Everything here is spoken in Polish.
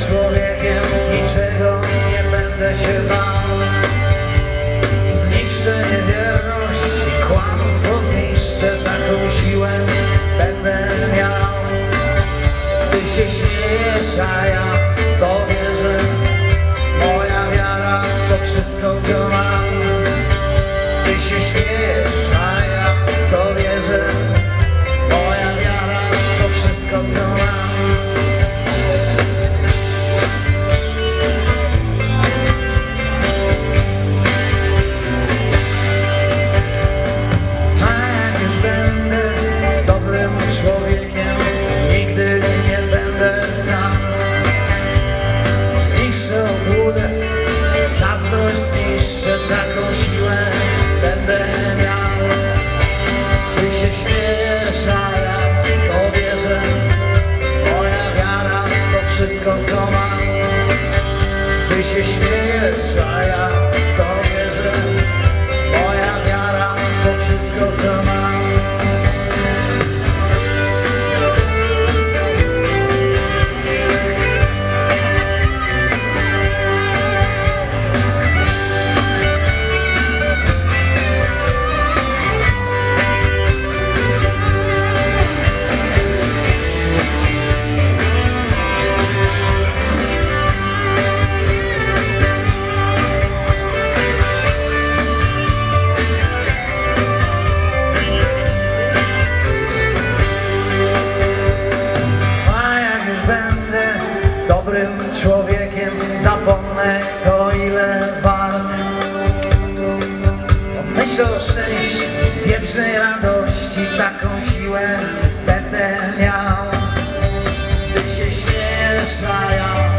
człowiekiem, niczego nie będę się bał. Zniszczę niewierność i kłamstwo, zniszczę taką siłę będę miał. Ty się śmiejesz, a ja Ty się śmiejesz, a dobrym człowiekiem, zapomnę kto ile wart. Myśl o szczęściu, wiecznej radości, taką siłę będę miał. Ty się śmiesz, a ja.